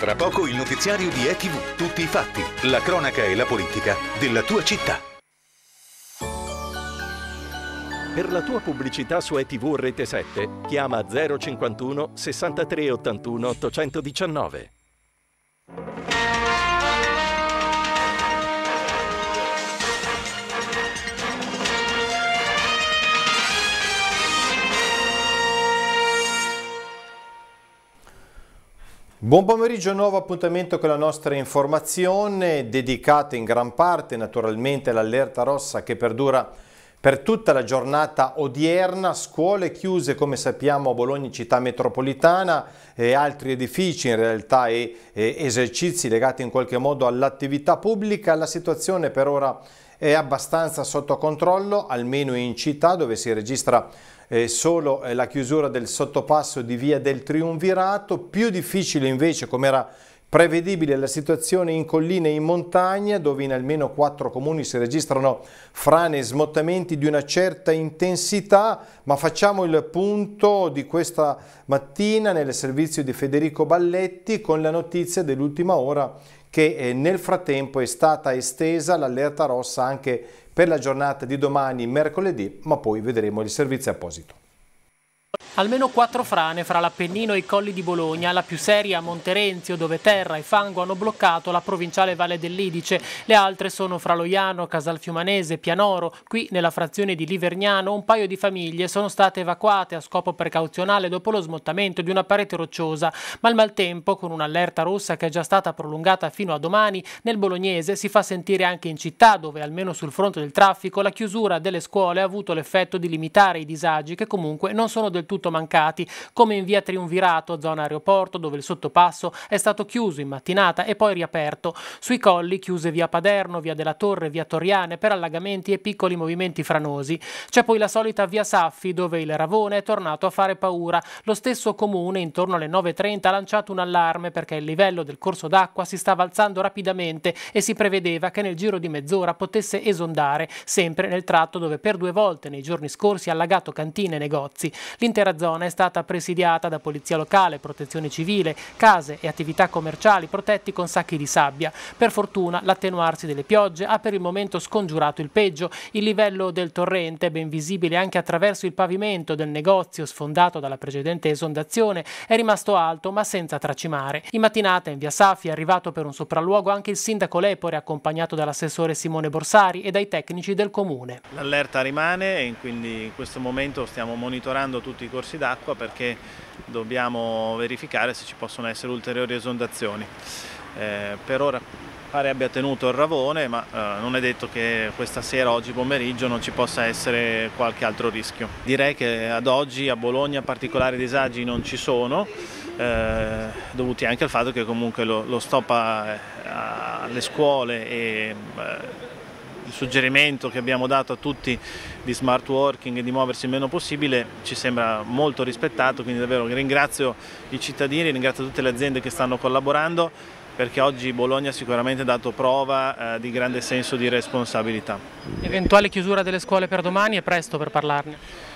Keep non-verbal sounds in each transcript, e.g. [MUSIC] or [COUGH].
Tra poco il notiziario di ETV. Tutti i fatti, la cronaca e la politica della tua città. Per la tua pubblicità su ETV Rete 7 chiama 051 63 81 819. Buon pomeriggio, nuovo appuntamento con la nostra informazione dedicata in gran parte naturalmente all'allerta rossa che perdura per tutta la giornata odierna, scuole chiuse come sappiamo a Bologna città metropolitana e altri edifici in realtà e, e esercizi legati in qualche modo all'attività pubblica. La situazione per ora è abbastanza sotto controllo, almeno in città dove si registra eh, solo la chiusura del sottopasso di via del Triunvirato, più difficile invece come era prevedibile la situazione in colline e in montagna dove in almeno quattro comuni si registrano frane e smottamenti di una certa intensità. Ma facciamo il punto di questa mattina nel servizio di Federico Balletti con la notizia dell'ultima ora che eh, nel frattempo è stata estesa l'allerta rossa anche per la giornata di domani, mercoledì, ma poi vedremo il servizio apposito. Almeno quattro frane fra l'Appennino e i colli di Bologna, la più seria a Monterenzio dove terra e fango hanno bloccato la provinciale Valle dell'Idice, le altre sono fra Loiano, Casalfiumanese, Pianoro, qui nella frazione di Livergnano un paio di famiglie sono state evacuate a scopo precauzionale dopo lo smottamento di una parete rocciosa, ma il maltempo con un'allerta rossa che è già stata prolungata fino a domani nel bolognese si fa sentire anche in città dove almeno sul fronte del traffico la chiusura delle scuole ha avuto l'effetto di limitare i disagi che comunque non sono del tutto tutto mancati, come in via Triunvirato, zona aeroporto, dove il sottopasso è stato chiuso in mattinata e poi riaperto. Sui colli chiuse via Paderno, via della Torre, via Toriane per allagamenti e piccoli movimenti franosi. C'è poi la solita via Saffi, dove il Ravone è tornato a fare paura. Lo stesso comune, intorno alle 9.30, ha lanciato un allarme perché il livello del corso d'acqua si stava alzando rapidamente e si prevedeva che nel giro di mezz'ora potesse esondare, sempre nel tratto dove per due volte nei giorni scorsi ha allagato cantine e negozi. L'intera zona è stata presidiata da polizia locale, protezione civile, case e attività commerciali protetti con sacchi di sabbia. Per fortuna l'attenuarsi delle piogge ha per il momento scongiurato il peggio. Il livello del torrente, ben visibile anche attraverso il pavimento del negozio sfondato dalla precedente esondazione, è rimasto alto ma senza tracimare. In mattinata in via Safi è arrivato per un sopralluogo anche il sindaco Lepore accompagnato dall'assessore Simone Borsari e dai tecnici del comune. L'allerta rimane e quindi in questo momento stiamo monitorando tutti i corsi d'acqua perché dobbiamo verificare se ci possono essere ulteriori esondazioni. Eh, per ora pare abbia tenuto il Ravone ma eh, non è detto che questa sera, oggi pomeriggio, non ci possa essere qualche altro rischio. Direi che ad oggi a Bologna particolari disagi non ci sono, eh, dovuti anche al fatto che comunque lo, lo stop a, alle scuole e eh, il suggerimento che abbiamo dato a tutti di smart working e di muoversi il meno possibile ci sembra molto rispettato, quindi davvero ringrazio i cittadini, ringrazio tutte le aziende che stanno collaborando perché oggi Bologna ha sicuramente dato prova eh, di grande senso di responsabilità. Eventuale chiusura delle scuole per domani è presto per parlarne?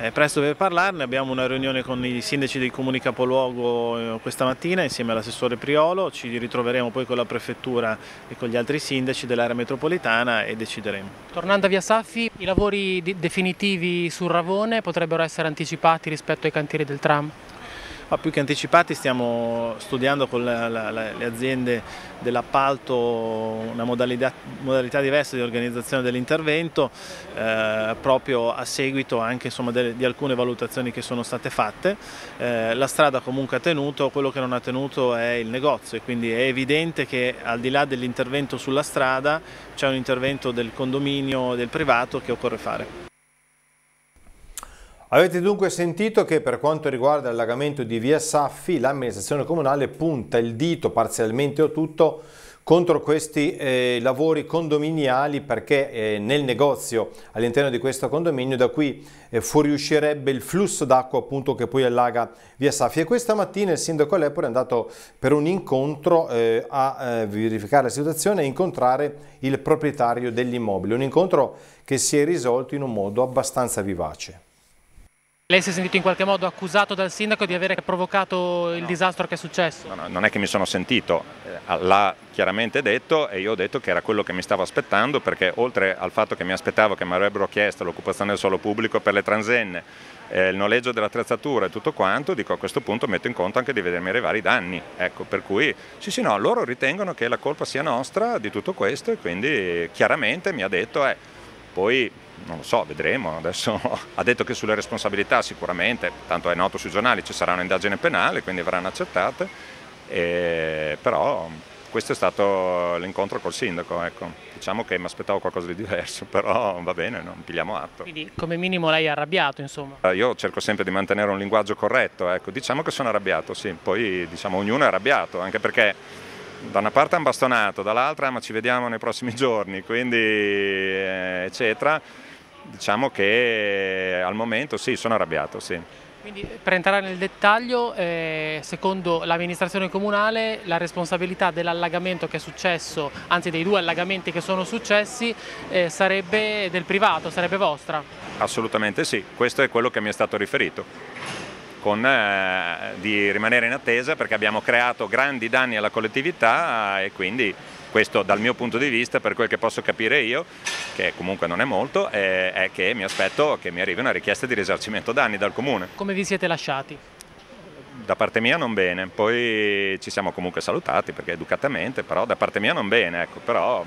È presto per parlarne, abbiamo una riunione con i sindaci dei comuni capoluogo eh, questa mattina insieme all'assessore Priolo, ci ritroveremo poi con la prefettura e con gli altri sindaci dell'area metropolitana e decideremo. Tornando a Via Saffi, i lavori definitivi sul Ravone potrebbero essere anticipati rispetto ai cantieri del tram? Ma più che anticipati stiamo studiando con la, la, le aziende dell'appalto una modalità, modalità, diversa di organizzazione dell'intervento eh, proprio a seguito anche insomma, de, di alcune valutazioni che sono state fatte. Eh, la strada comunque ha tenuto, quello che non ha tenuto è il negozio e quindi è evidente che al di là dell'intervento sulla strada c'è un intervento del condominio del privato che occorre fare. Avete dunque sentito che per quanto riguarda l'allagamento di via Saffi l'amministrazione comunale punta il dito parzialmente o tutto contro questi eh, lavori condominiali perché eh, nel negozio all'interno di questo condominio da qui eh, fuoriuscirebbe il flusso d'acqua appunto che poi allaga via Saffi e questa mattina il sindaco Lepore è andato per un incontro eh, a eh, verificare la situazione e incontrare il proprietario dell'immobile, un incontro che si è risolto in un modo abbastanza vivace. Lei si è sentito in qualche modo accusato dal sindaco di aver provocato il no. disastro che è successo? No, no, non è che mi sono sentito, eh, l'ha chiaramente detto e io ho detto che era quello che mi stavo aspettando perché oltre al fatto che mi aspettavo che mi avrebbero chiesto l'occupazione del suolo pubblico per le transenne, eh, il noleggio dell'attrezzatura e tutto quanto, dico a questo punto metto in conto anche di vedermi arrivare i danni. Ecco, per cui sì sì no, loro ritengono che la colpa sia nostra di tutto questo e quindi chiaramente mi ha detto eh, poi non lo so, vedremo. Adesso [LAUGHS] ha detto che sulle responsabilità sicuramente, tanto è noto sui giornali, ci sarà un'indagine penale, quindi verranno accertate, e, però questo è stato l'incontro col sindaco. Ecco. Diciamo che mi aspettavo qualcosa di diverso, [LAUGHS] però va bene, non pigliamo atto. Quindi come minimo lei è arrabbiato, insomma? Eh, io cerco sempre di mantenere un linguaggio corretto, ecco. diciamo che sono arrabbiato, sì, poi diciamo ognuno è arrabbiato, anche perché da una parte un bastonato, dall'altra ma ci vediamo nei prossimi giorni, quindi eh, eccetera diciamo che al momento sì, sono arrabbiato, sì. Quindi per entrare nel dettaglio, eh, secondo l'amministrazione comunale la responsabilità dell'allagamento che è successo, anzi dei due allagamenti che sono successi, eh, sarebbe del privato, sarebbe vostra? Assolutamente sì, questo è quello che mi è stato riferito, con eh, di rimanere in attesa perché abbiamo creato grandi danni alla collettività e quindi questo dal mio punto di vista, per quel che posso capire io, che comunque non è molto, è, è che mi aspetto che mi arrivi una richiesta di risarcimento danni dal comune. Come vi siete lasciati? Da parte mia non bene, poi ci siamo comunque salutati perché educatamente, però da parte mia non bene, ecco, però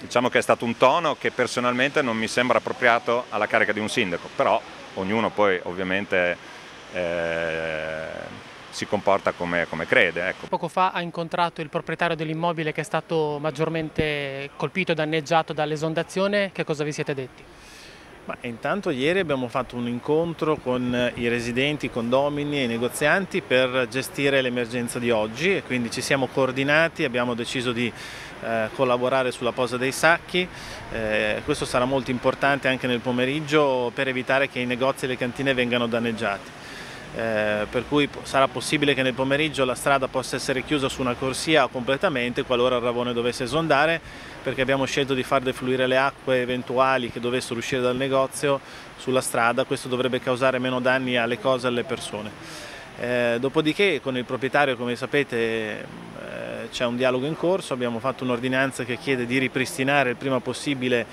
diciamo che è stato un tono che personalmente non mi sembra appropriato alla carica di un sindaco, però ognuno poi ovviamente eh, si comporta come, come crede. Ecco. Poco fa ha incontrato il proprietario dell'immobile che è stato maggiormente colpito e danneggiato dall'esondazione, che cosa vi siete detti? Ma intanto ieri abbiamo fatto un incontro con i residenti, i condomini e i negozianti per gestire l'emergenza di oggi e quindi ci siamo coordinati, abbiamo deciso di eh, collaborare sulla posa dei sacchi, eh, questo sarà molto importante anche nel pomeriggio per evitare che i negozi e le cantine vengano danneggiati eh, per cui sarà possibile che nel pomeriggio la strada possa essere chiusa su una corsia completamente qualora il Ravone dovesse esondare perché abbiamo scelto di far defluire le acque eventuali che dovessero uscire dal negozio sulla strada, questo dovrebbe causare meno danni alle cose e alle persone. Eh, dopodiché con il proprietario come sapete eh, c'è un dialogo in corso, abbiamo fatto un'ordinanza che chiede di ripristinare il prima possibile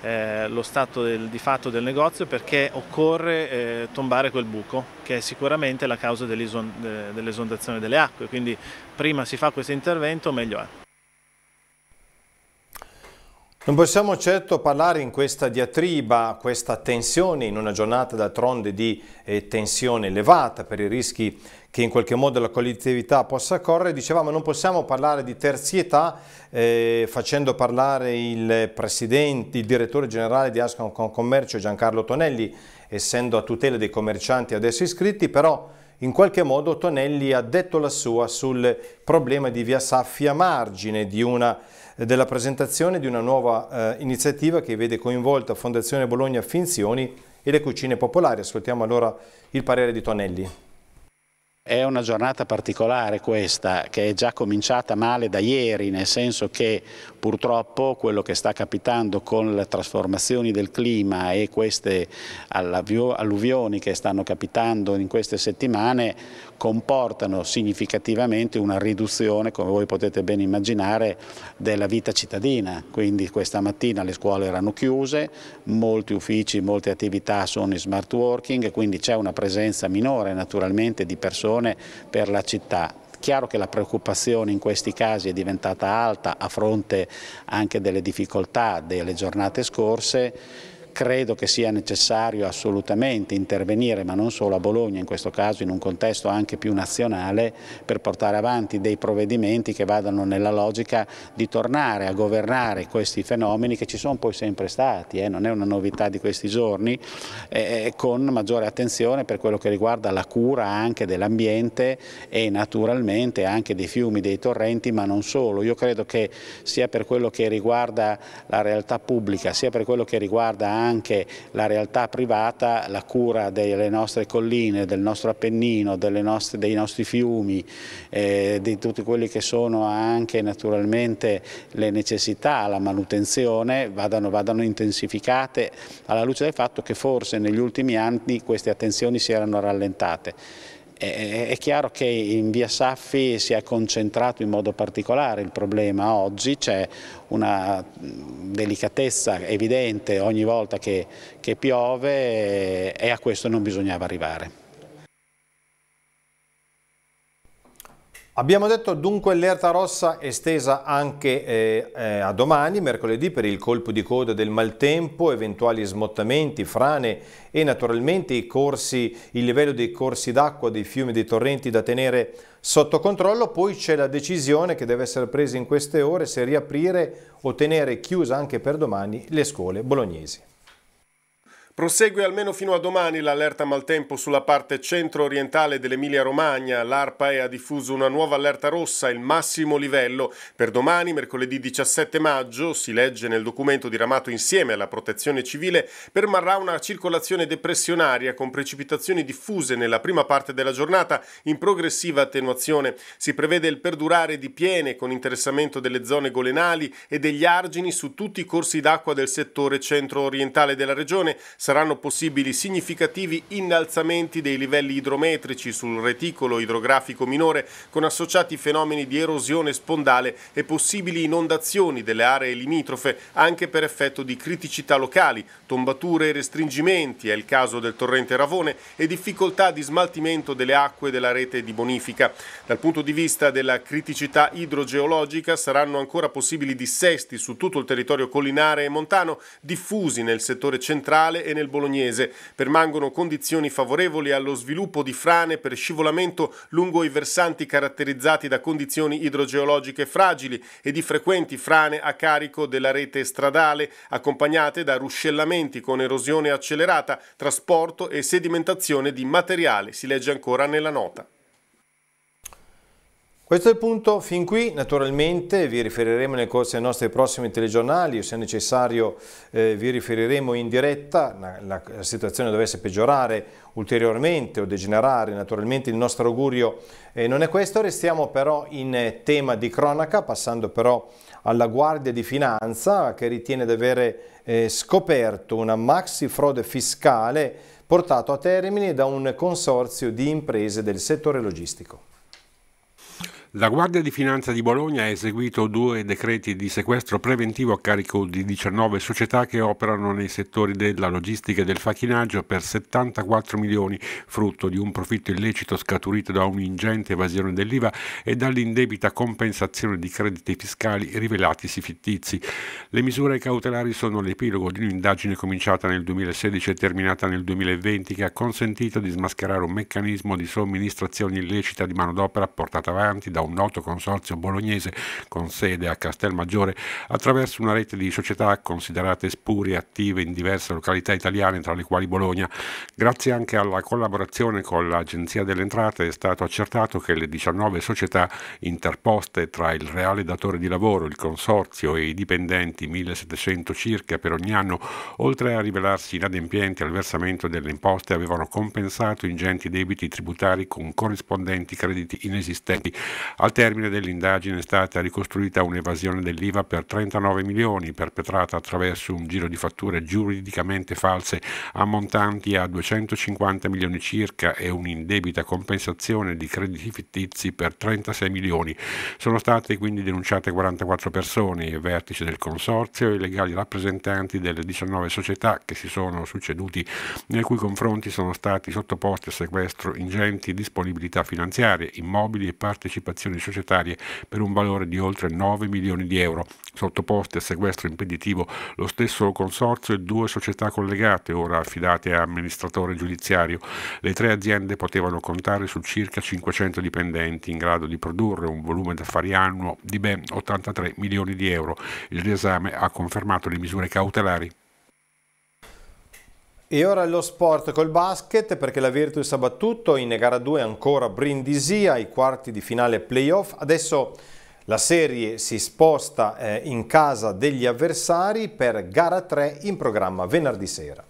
eh, lo stato del, di fatto del negozio perché occorre eh, tombare quel buco che è sicuramente la causa dell'esondazione delle acque, quindi prima si fa questo intervento meglio è. Non possiamo certo parlare in questa diatriba, questa tensione, in una giornata d'altronde di eh, tensione elevata per i rischi che in qualche modo la collettività possa correre. Dicevamo non possiamo parlare di terzietà eh, facendo parlare il presidente, il direttore generale di Ascom Commercio Giancarlo Tonelli, essendo a tutela dei commercianti adesso iscritti, però in qualche modo Tonelli ha detto la sua sul problema di Via Saffi a margine di una della presentazione di una nuova eh, iniziativa che vede coinvolta Fondazione Bologna Finzioni e le cucine popolari. Ascoltiamo allora il parere di Tonelli. È una giornata particolare questa, che è già cominciata male da ieri, nel senso che purtroppo quello che sta capitando con le trasformazioni del clima e queste alluvioni che stanno capitando in queste settimane comportano significativamente una riduzione, come voi potete ben immaginare, della vita cittadina. Quindi questa mattina le scuole erano chiuse, molti uffici, molte attività sono in smart working, quindi c'è una presenza minore naturalmente di persone per la città. Chiaro che la preoccupazione in questi casi è diventata alta a fronte anche delle difficoltà delle giornate scorse credo che sia necessario assolutamente intervenire, ma non solo a Bologna, in questo caso in un contesto anche più nazionale, per portare avanti dei provvedimenti che vadano nella logica di tornare a governare questi fenomeni che ci sono poi sempre stati, eh, non è una novità di questi giorni, eh, con maggiore attenzione per quello che riguarda la cura anche dell'ambiente e naturalmente anche dei fiumi, dei torrenti, ma non solo. Io credo che sia per quello che riguarda la realtà pubblica, sia per quello che riguarda anche anche la realtà privata la cura delle nostre colline, del nostro Appennino, nostre, dei nostri fiumi, eh, di tutti quelli che sono anche naturalmente le necessità, la manutenzione vadano, vadano intensificate alla luce del fatto che forse negli ultimi anni queste attenzioni si erano rallentate. È chiaro che in via Saffi si è concentrato in modo particolare il problema oggi, c'è una delicatezza evidente ogni volta che, che piove e a questo non bisognava arrivare. Abbiamo detto dunque l'erta rossa estesa anche eh, eh, a domani, mercoledì, per il colpo di coda del maltempo, eventuali smottamenti, frane e naturalmente corsi, il livello dei corsi d'acqua, dei fiumi dei torrenti da tenere sotto controllo. Poi c'è la decisione che deve essere presa in queste ore se riaprire o tenere chiusa anche per domani le scuole bolognesi. Prosegue almeno fino a domani l'allerta maltempo sulla parte centro-orientale dell'Emilia-Romagna. L'ARPA ha diffuso una nuova allerta rossa, il massimo livello. Per domani, mercoledì 17 maggio, si legge nel documento diramato insieme alla protezione civile, permarrà una circolazione depressionaria con precipitazioni diffuse nella prima parte della giornata in progressiva attenuazione. Si prevede il perdurare di piene con interessamento delle zone golenali e degli argini su tutti i corsi d'acqua del settore centro-orientale della regione saranno possibili significativi innalzamenti dei livelli idrometrici sul reticolo idrografico minore con associati fenomeni di erosione spondale e possibili inondazioni delle aree limitrofe anche per effetto di criticità locali, tombature e restringimenti, è il caso del torrente Ravone, e difficoltà di smaltimento delle acque della rete di bonifica. Dal punto di vista della criticità idrogeologica saranno ancora possibili dissesti su tutto il territorio collinare e montano diffusi nel settore centrale e nel bolognese. Permangono condizioni favorevoli allo sviluppo di frane per scivolamento lungo i versanti caratterizzati da condizioni idrogeologiche fragili e di frequenti frane a carico della rete stradale, accompagnate da ruscellamenti con erosione accelerata, trasporto e sedimentazione di materiale, si legge ancora nella nota. Questo è il punto. Fin qui, naturalmente vi riferiremo nel corso dei nostri prossimi telegiornali, se necessario eh, vi riferiremo in diretta, la, la, la, situazione dovesse peggiorare ulteriormente o degenerare, naturalmente il nostro augurio eh, non è questo, restiamo però in eh, tema di cronaca, passando però alla Guardia di Finanza che ritiene di avere eh, scoperto una maxi frode fiscale portato a termine da un consorzio di imprese del settore logistico. La Guardia di Finanza di Bologna ha eseguito due decreti di sequestro preventivo a carico di 19 società che operano nei settori della logistica e del facchinaggio per 74 milioni, frutto di un profitto illecito scaturito da un'ingente evasione dell'IVA e dall'indebita compensazione di crediti fiscali rivelatisi fittizi. Le misure cautelari sono l'epilogo di un'indagine cominciata nel 2016 e terminata nel 2020 che ha consentito di smascherare un meccanismo di somministrazione illecita di manodopera portata avanti da un noto consorzio bolognese con sede a Castelmaggiore attraverso una rete di società considerate spurie attive in diverse località italiane tra le quali Bologna. Grazie anche alla collaborazione con l'Agenzia delle Entrate è stato accertato che le 19 società interposte tra il reale datore di lavoro, il consorzio e i dipendenti, 1700 circa per ogni anno, oltre a rivelarsi inadempienti al versamento delle imposte, avevano compensato ingenti debiti tributari con corrispondenti crediti inesistenti. Al termine dell'indagine è stata ricostruita un'evasione dell'IVA per 39 milioni, perpetrata attraverso un giro di fatture giuridicamente false ammontanti a 250 milioni circa e un'indebita compensazione di crediti fittizi per 36 milioni. Sono state quindi denunciate 44 persone, i vertici del consorzio e i legali rappresentanti delle 19 società che si sono succeduti, nei cui confronti sono stati sottoposti a sequestro ingenti disponibilità finanziarie, immobili e partecipazioni partecipazioni societarie per un valore di oltre 9 milioni di euro, sottoposte a sequestro impeditivo lo stesso consorzio e due società collegate, ora affidate a amministratore giudiziario. Le tre aziende potevano contare su circa 500 dipendenti in grado di produrre un volume d'affari annuo di ben 83 milioni di euro. Il riesame ha confermato le misure cautelari e ora lo sport col basket perché la Virtus ha battuto in gara 2 ancora Brindisi ai quarti di finale playoff. Adesso La serie si sposta eh, in casa degli avversari per gara 3 in programma venerdì sera.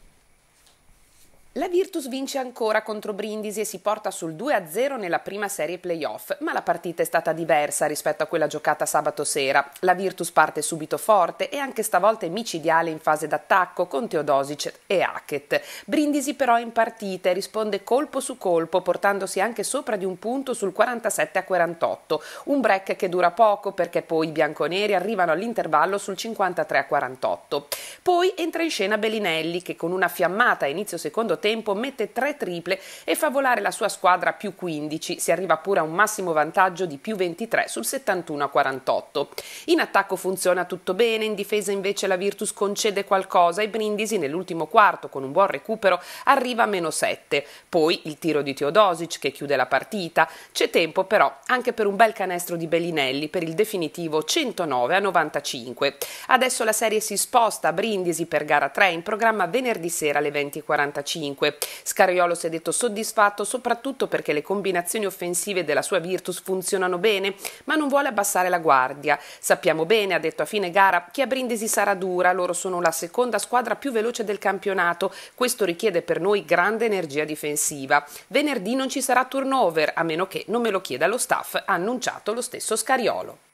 La Virtus vince ancora contro Brindisi e si porta sul 2-0 nella prima serie playoff, ma la partita è stata diversa rispetto a quella giocata sabato sera. La Virtus parte subito forte e anche stavolta è micidiale in fase d'attacco con Teodosic e Hackett. Brindisi però è in partita e risponde colpo su colpo, portandosi anche sopra di un punto sul 47-48. Un break che dura poco perché poi i bianconeri arrivano all'intervallo sul 53-48. Poi entra in scena Bellinelli che con una fiammata a inizio secondo tempo tempo mette tre triple e fa volare la sua squadra più 15, si arriva pure a un massimo vantaggio di più 23 sul 71 a 48. In attacco funziona tutto bene, in difesa invece la Virtus concede qualcosa e Brindisi nell'ultimo quarto con un buon recupero arriva a meno 7. Poi il tiro di Teodosic che chiude la partita. C'è tempo però anche per un bel canestro di Bellinelli per il definitivo 109 a 95. Adesso la serie si sposta a Brindisi per gara 3 in programma venerdì sera alle 20.45. 5. Scariolo si è detto soddisfatto soprattutto perché le combinazioni offensive della sua Virtus funzionano bene, ma non vuole abbassare la guardia. Sappiamo bene, ha detto a fine gara, che a Brindisi sarà dura, loro sono la seconda squadra più veloce del campionato, questo richiede per noi grande energia difensiva. Venerdì non ci sarà turnover, a meno che non me lo chieda lo staff, ha annunciato lo stesso Scariolo.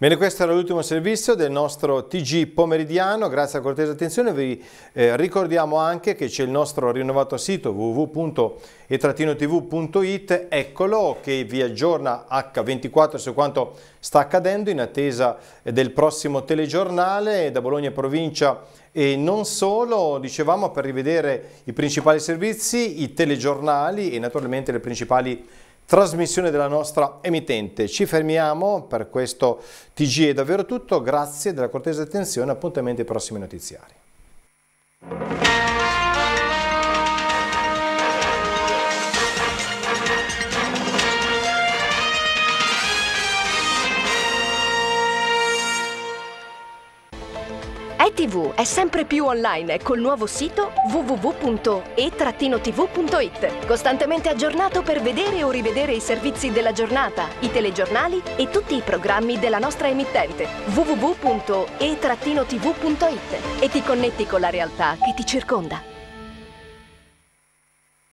Bene, questo era l'ultimo servizio del nostro TG pomeridiano, grazie alla cortese attenzione vi eh, ricordiamo anche che c'è il nostro rinnovato sito www.etrattinotv.it, eccolo che vi aggiorna H24 su quanto sta accadendo in attesa del prossimo telegiornale da Bologna provincia. E non solo, dicevamo per rivedere i principali servizi, i telegiornali e naturalmente le principali trasmissione della nostra emittente. Ci fermiamo per questo TG è davvero tutto, grazie della cortese attenzione, appuntamenti ai prossimi notiziari. ETV è sempre più online col nuovo sito www.e-tv.it, costantemente aggiornato per vedere o rivedere i servizi della giornata, i telegiornali e tutti i programmi della nostra emittente www.e-tv.it e ti connetti con la realtà che ti circonda.